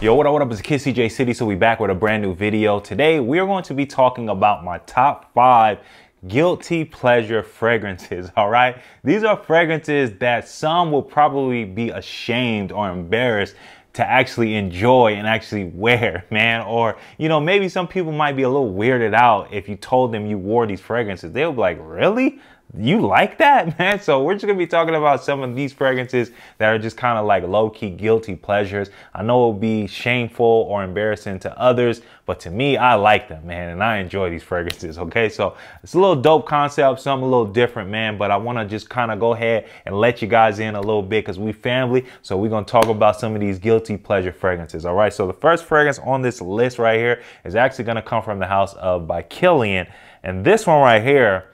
Yo, what up, what up, it's Kid CJ City, so we back with a brand new video. Today, we are going to be talking about my top five guilty pleasure fragrances, all right? These are fragrances that some will probably be ashamed or embarrassed to actually enjoy and actually wear, man. Or, you know, maybe some people might be a little weirded out if you told them you wore these fragrances. They'll be like, really? You like that, man? So we're just gonna be talking about some of these fragrances that are just kind of like low-key guilty pleasures. I know it'll be shameful or embarrassing to others, but to me, I like them, man, and I enjoy these fragrances, okay? So it's a little dope concept, something a little different, man, but I wanna just kind of go ahead and let you guys in a little bit because we family, so we're gonna talk about some of these guilty pleasure fragrances, all right? So the first fragrance on this list right here is actually gonna come from the house of by Kilian, and this one right here,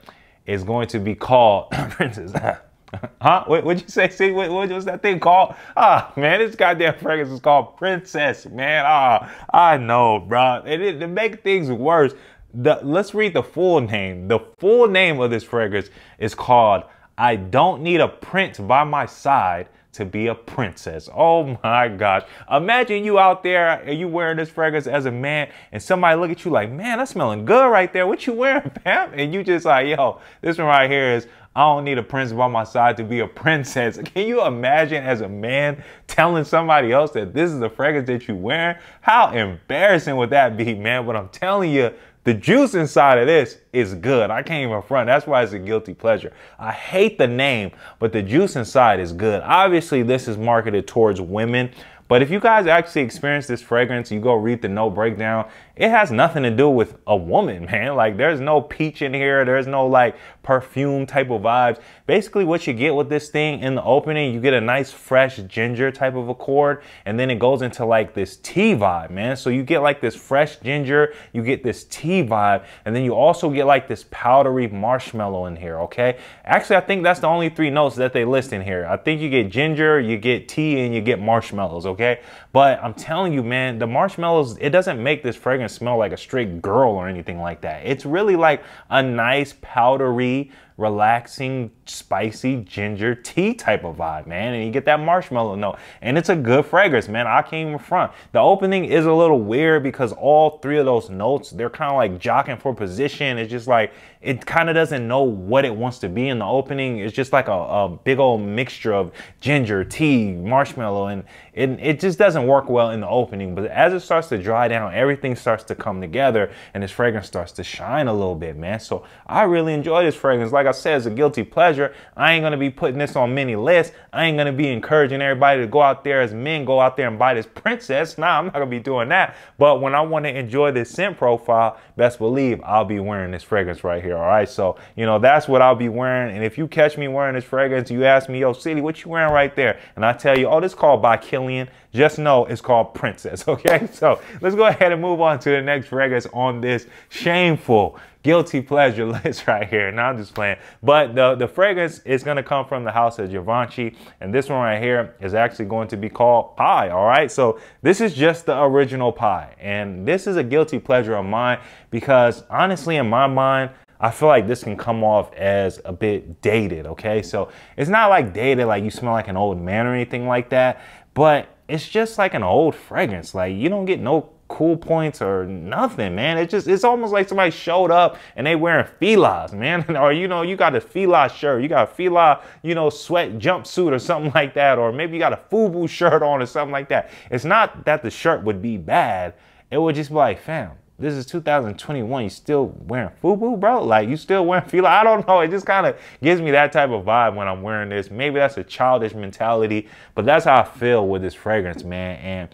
is going to be called Princess. huh? What, what'd you say? See, what, what was that thing called? Ah, man, this goddamn fragrance is called Princess, man. Ah, I know, bro. And it, to make things worse, the, let's read the full name. The full name of this fragrance is called I Don't Need a Prince by My Side to be a princess. Oh my gosh. Imagine you out there and you wearing this fragrance as a man and somebody look at you like, man, that's smelling good right there. What you wearing, Pam? And you just like, yo, this one right here is I don't need a prince by my side to be a princess. Can you imagine as a man telling somebody else that this is the fragrance that you're wearing? How embarrassing would that be, man? But I'm telling you, the juice inside of this is good. I can't even front. That's why it's a guilty pleasure. I hate the name, but the juice inside is good. Obviously, this is marketed towards women, but if you guys actually experience this fragrance, you go read the note breakdown, it has nothing to do with a woman, man. Like there's no peach in here. There's no like perfume type of vibes. Basically what you get with this thing in the opening, you get a nice fresh ginger type of accord. And then it goes into like this tea vibe, man. So you get like this fresh ginger, you get this tea vibe. And then you also get like this powdery marshmallow in here, okay? Actually, I think that's the only three notes that they list in here. I think you get ginger, you get tea, and you get marshmallows, okay? But I'm telling you, man, the marshmallows, it doesn't make this fragrance smell like a straight girl or anything like that. It's really like a nice powdery relaxing, spicy ginger tea type of vibe, man. And you get that marshmallow note. And it's a good fragrance, man. I came in front. The opening is a little weird because all three of those notes, they're kind of like jockeying for position. It's just like, it kind of doesn't know what it wants to be in the opening. It's just like a, a big old mixture of ginger, tea, marshmallow, and it, it just doesn't work well in the opening. But as it starts to dry down, everything starts to come together and this fragrance starts to shine a little bit, man. So I really enjoy this fragrance. Like like I said, it's a guilty pleasure. I ain't gonna be putting this on many lists. I ain't gonna be encouraging everybody to go out there as men, go out there and buy this princess. Nah, I'm not gonna be doing that. But when I wanna enjoy this scent profile, best believe I'll be wearing this fragrance right here. All right. So, you know, that's what I'll be wearing. And if you catch me wearing this fragrance, you ask me, yo, City, what you wearing right there? And I tell you, oh, this called by Kilian. Just know it's called Princess. Okay. So let's go ahead and move on to the next fragrance on this shameful guilty pleasure list right here. Now I'm just playing. But the, the fragrance is going to come from the house of Givenchy. And this one right here is actually going to be called Pi. All right. So this is just the original Pi. And this is a guilty pleasure of mine because honestly, in my mind, I feel like this can come off as a bit dated, okay? So it's not like dated, like you smell like an old man or anything like that, but it's just like an old fragrance. Like you don't get no cool points or nothing, man. It's just, it's almost like somebody showed up and they wearing Fila's, man. or, you know, you got a Fila shirt, you got a Fila, you know, sweat jumpsuit or something like that. Or maybe you got a FUBU shirt on or something like that. It's not that the shirt would be bad. It would just be like, fam, this is 2021. You still wearing FUBU, bro? Like you still wearing Fila? I don't know. It just kind of gives me that type of vibe when I'm wearing this. Maybe that's a childish mentality, but that's how I feel with this fragrance, man. And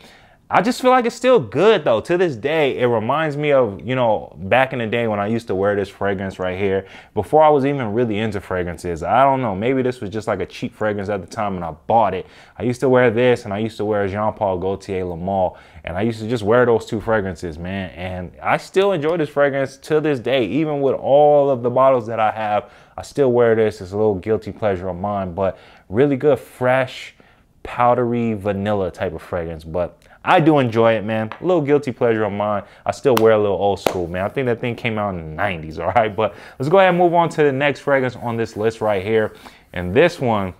I just feel like it's still good though. To this day, it reminds me of, you know, back in the day when I used to wear this fragrance right here before I was even really into fragrances. I don't know. Maybe this was just like a cheap fragrance at the time and I bought it. I used to wear this and I used to wear Jean Paul Gaultier Le and I used to just wear those two fragrances, man. And I still enjoy this fragrance to this day. Even with all of the bottles that I have, I still wear this. It's a little guilty pleasure of mine, but really good, fresh, powdery vanilla type of fragrance. But I do enjoy it, man. A little guilty pleasure of mine. I still wear a little old school, man. I think that thing came out in the 90s, all right? But let's go ahead and move on to the next fragrance on this list right here. And this one,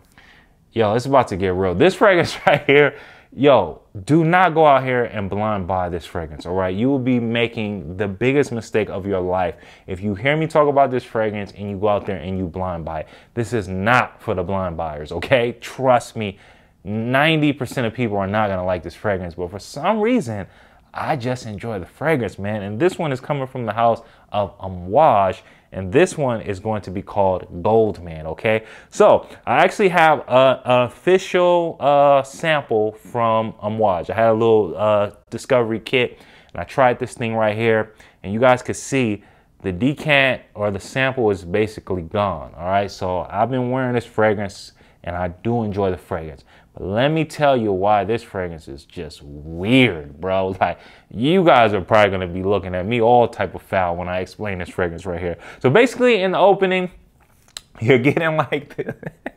yo, it's about to get real. This fragrance right here yo, do not go out here and blind buy this fragrance, all right? You will be making the biggest mistake of your life if you hear me talk about this fragrance and you go out there and you blind buy it. This is not for the blind buyers, okay? Trust me, 90% of people are not gonna like this fragrance, but for some reason, I just enjoy the fragrance, man. And this one is coming from the house of Amouage. And this one is going to be called Gold Man, okay? So I actually have an official uh, sample from Amouage. I had a little uh, discovery kit and I tried this thing right here. And you guys could see the decant or the sample is basically gone, all right? So I've been wearing this fragrance and I do enjoy the fragrance. Let me tell you why this fragrance is just weird, bro. Like you guys are probably gonna be looking at me all type of foul when I explain this fragrance right here. So basically in the opening, you're getting like this.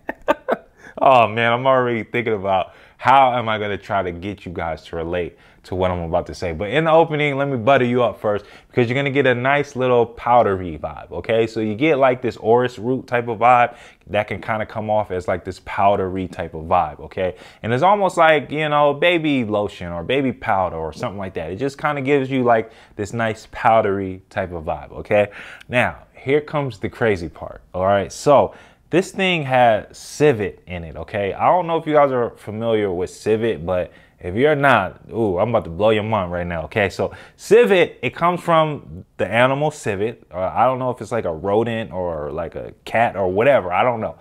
oh man, I'm already thinking about how am I going to try to get you guys to relate to what I'm about to say? But in the opening, let me butter you up first because you're going to get a nice little powdery vibe. Okay. So you get like this orris root type of vibe that can kind of come off as like this powdery type of vibe. Okay. And it's almost like, you know, baby lotion or baby powder or something like that. It just kind of gives you like this nice powdery type of vibe. Okay. Now, here comes the crazy part. All right. So, this thing had civet in it, okay? I don't know if you guys are familiar with civet, but if you're not, ooh, I'm about to blow your mind right now, okay? So civet, it comes from the animal civet. Or I don't know if it's like a rodent or like a cat or whatever. I don't know.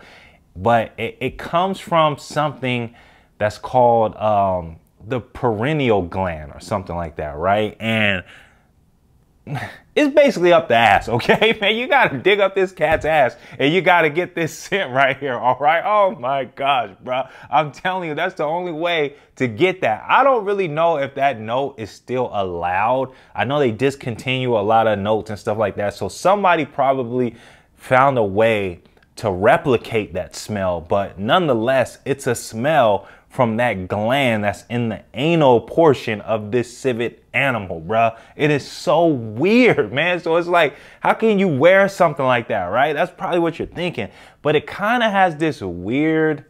But it, it comes from something that's called um, the perineal gland or something like that, right? And it's basically up the ass, okay, man? You gotta dig up this cat's ass and you gotta get this scent right here, all right? Oh my gosh, bro. I'm telling you, that's the only way to get that. I don't really know if that note is still allowed. I know they discontinue a lot of notes and stuff like that. So somebody probably found a way to replicate that smell, but nonetheless, it's a smell from that gland that's in the anal portion of this civet animal, bruh. It is so weird, man. So it's like, how can you wear something like that, right? That's probably what you're thinking. But it kind of has this weird,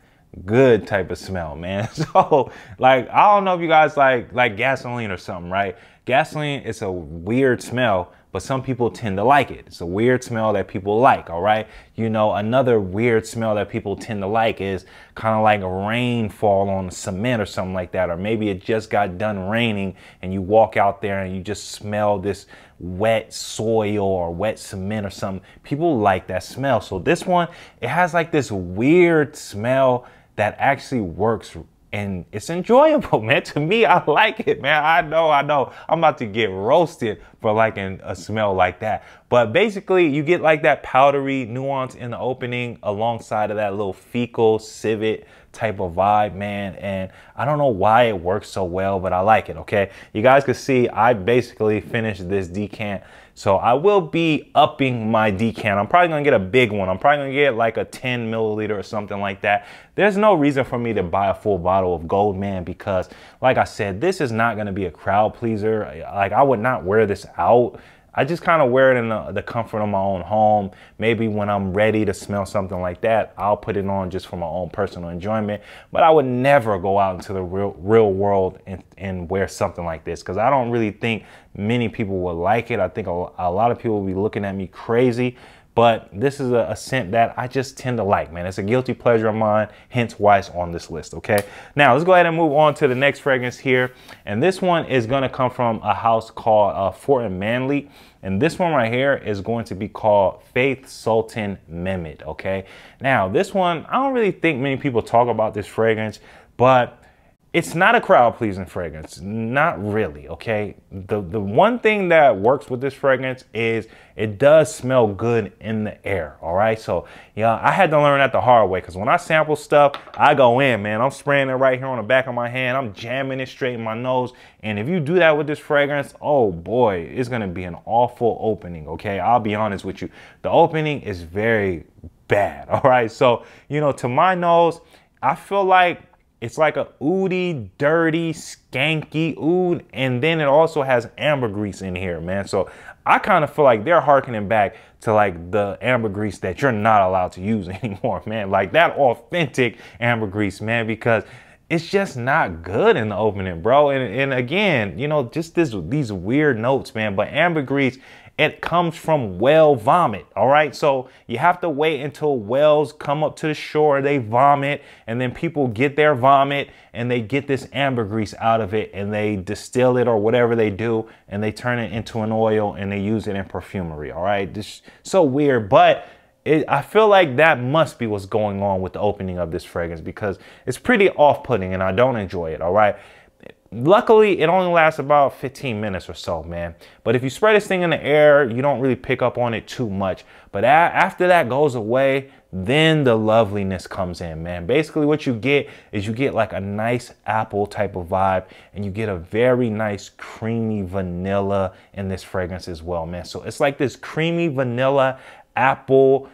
good type of smell, man. So like, I don't know if you guys like like gasoline or something, right? Gasoline is a weird smell, but some people tend to like it. It's a weird smell that people like, all right? You know, another weird smell that people tend to like is kind of like a rainfall on cement or something like that, or maybe it just got done raining and you walk out there and you just smell this wet soil or wet cement or something. People like that smell. So this one, it has like this weird smell that actually works and it's enjoyable, man. To me, I like it, man. I know, I know. I'm about to get roasted for liking a smell like that. But basically, you get like that powdery nuance in the opening alongside of that little fecal civet type of vibe, man. And I don't know why it works so well, but I like it, okay? You guys can see I basically finished this decant so I will be upping my decant. I'm probably gonna get a big one. I'm probably gonna get like a 10 milliliter or something like that. There's no reason for me to buy a full bottle of Gold Man because like I said, this is not gonna be a crowd pleaser. Like I would not wear this out. I just kind of wear it in the, the, comfort of my own home. Maybe when I'm ready to smell something like that, I'll put it on just for my own personal enjoyment. But I would never go out into the real, real world and, and wear something like this because I don't really think many people will like it. I think a, a lot of people will be looking at me crazy but this is a, a, scent that I just tend to like, man. It's a guilty pleasure of mine, hence why it's on this list, okay? Now, let's go ahead and move on to the next fragrance here. And this one is gonna come from a house called uh, Fort and Manlé. And this one right here is going to be called Faith Sultan Mehmet, okay? Now, this one, I don't really think many people talk about this fragrance, but it's not a crowd pleasing fragrance. Not really okay? The the one thing that works with this fragrance is it does smell good in the air all right? So yeah i had to learn that the hard way because when i sample stuff i go in man. I'm spraying it right here on the back of my hand. I'm jamming it straight in my nose. And if you do that with this fragrance oh boy it's gonna be an awful opening okay? I'll be honest with you. The opening is very bad all right? So you know to my nose i feel like it's like a oody, dirty, skanky oud, and then it also has ambergris in here, man. So I kind of feel like they're harkening back to like the ambergris that you're not allowed to use anymore, man. Like that authentic ambergris, man, because it's just not good in the opening, bro. And, and again, you know, just this these weird notes, man. But ambergris, it comes from whale vomit. All right. So you have to wait until whales come up to the shore, they vomit, and then people get their vomit and they get this ambergris out of it and they distill it or whatever they do and they turn it into an oil and they use it in perfumery. All right. This so weird, but it, I feel like that must be what's going on with the opening of this fragrance because it's pretty off-putting and I don't enjoy it, all right? Luckily, it only lasts about 15 minutes or so, man. But if you spray this thing in the air, you don't really pick up on it too much. But after that goes away, then the loveliness comes in, man. Basically, what you get is you get like a nice apple type of vibe, and you get a very nice creamy vanilla in this fragrance as well, man. So it's like this creamy vanilla apple,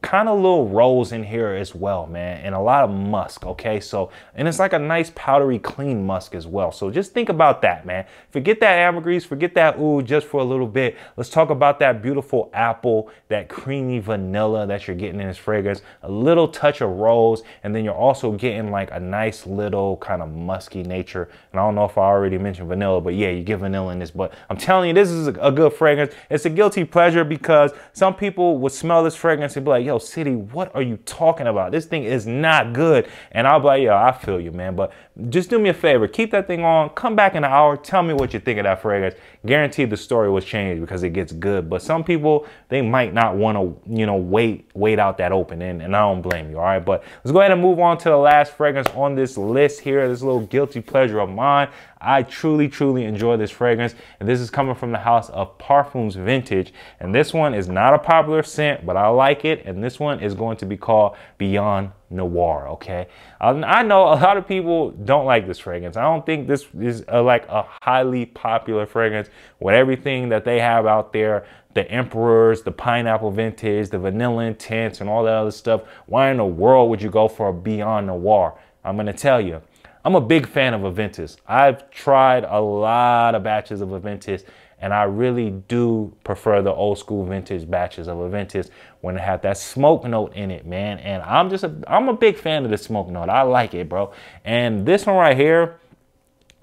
kind of little rose in here as well, man, and a lot of musk, okay? So, and it's like a nice powdery clean musk as well. So just think about that, man. Forget that ambergris, forget that ooh just for a little bit. Let's talk about that beautiful apple, that creamy vanilla that you're getting in this fragrance, a little touch of rose, and then you're also getting like a nice little kind of musky nature. And I don't know if I already mentioned vanilla, but yeah, you get vanilla in this, but I'm telling you, this is a good fragrance. It's a guilty pleasure because some people would smell this fragrance and be like, yo, City, what are you talking about? This thing is not good. And I'll be like, yo, I feel you, man. But just do me a favor, keep that thing on, come back in an hour, tell me what you think of that fragrance. Guaranteed the story was changed because it gets good. But some people, they might not want to, you know, wait, wait out that open. And, and I don't blame you, all right? But let's go ahead and move on to the last fragrance on this list here, this little guilty pleasure of mine. I truly, truly enjoy this fragrance. And this is coming from the house of Parfums Vintage. And this one is not a popular scent, but I like it. And this one is going to be called Beyond Noir, okay? Um, I know a lot of people don't like this fragrance. I don't think this is a, like a highly popular fragrance with everything that they have out there the Emperors, the Pineapple Vintage, the Vanilla Intense, and all that other stuff. Why in the world would you go for a Beyond Noir? I'm gonna tell you. I'm a big fan of Aventus. I've tried a lot of batches of Aventus and I really do prefer the old school vintage batches of Aventus when it have that smoke note in it, man. And I'm just a, I'm a big fan of the smoke note. I like it, bro. And this one right here,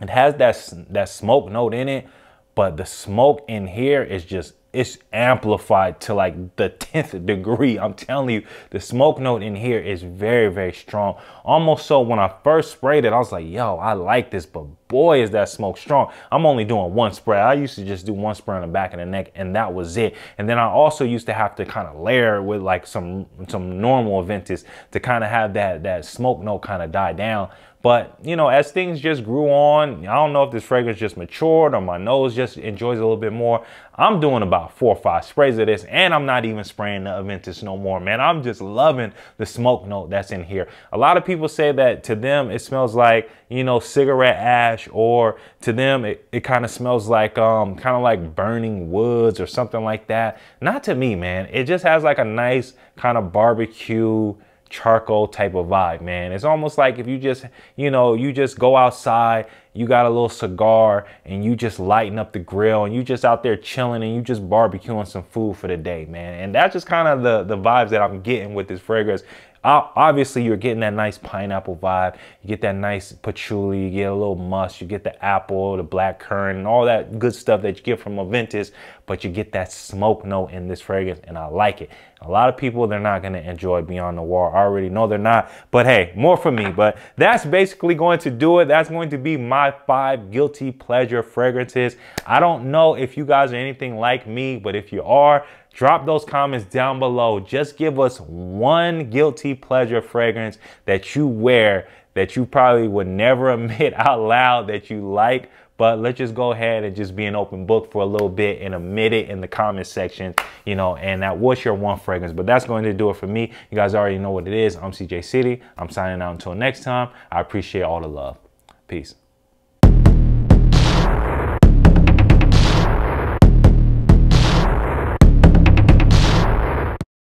it has that, that smoke note in it, but the smoke in here is just it's amplified to like the 10th degree. I'm telling you, the smoke note in here is very, very strong. Almost so when I first sprayed it, I was like, yo, I like this, but boy, is that smoke strong. I'm only doing one spray. I used to just do one spray on the back of the neck and that was it. And then I also used to have to kind of layer with like some, some normal Aventus to kind of have that, that smoke note kind of die down. But, you know, as things just grew on, I don't know if this fragrance just matured or my nose just enjoys a little bit more. I'm doing about four or five sprays of this and I'm not even spraying the Aventus no more, man. I'm just loving the smoke note that's in here. A lot of people say that to them, it smells like, you know, cigarette ash or to them, it, it kind of smells like, um, kind of like burning woods or something like that. Not to me, man. It just has like a nice kind of barbecue, charcoal type of vibe, man. It's almost like if you just, you know, you just go outside, you got a little cigar and you just lighten up the grill and you just out there chilling and you just barbecuing some food for the day, man. And that's just kind of the, the vibes that I'm getting with this fragrance obviously you're getting that nice pineapple vibe. You get that nice patchouli, you get a little musk, you get the apple, the black currant, and all that good stuff that you get from Aventus, but you get that smoke note in this fragrance, and I like it. A lot of people, they're not gonna enjoy Beyond Noir. I already know they're not, but hey, more for me. But that's basically going to do it. That's going to be my five guilty pleasure fragrances. I don't know if you guys are anything like me, but if you are, Drop those comments down below. Just give us one guilty pleasure fragrance that you wear that you probably would never admit out loud that you like. But let's just go ahead and just be an open book for a little bit and admit it in the comment section, you know, and that what's your one fragrance. But that's going to do it for me. You guys already know what it is. I'm CJ City. I'm signing out until next time. I appreciate all the love. Peace.